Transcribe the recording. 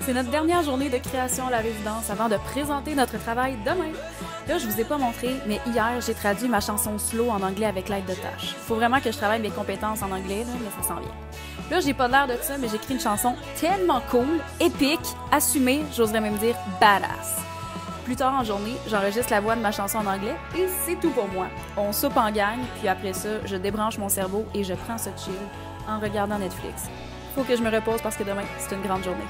C'est notre dernière journée de création à la résidence avant de présenter notre travail demain. Là, je vous ai pas montré, mais hier, j'ai traduit ma chanson slow en anglais avec l'aide de tâches. Faut vraiment que je travaille mes compétences en anglais, là, mais ça s'en vient. Là, j'ai pas l'air de ça, mais j'écris une chanson tellement cool, épique, assumée, j'oserais même dire badass. Plus tard en journée, j'enregistre la voix de ma chanson en anglais et c'est tout pour moi. On soupe en gang, puis après ça, je débranche mon cerveau et je prends ce chill en regardant Netflix. Faut que je me repose parce que demain, c'est une grande journée.